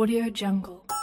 Audio Jungle.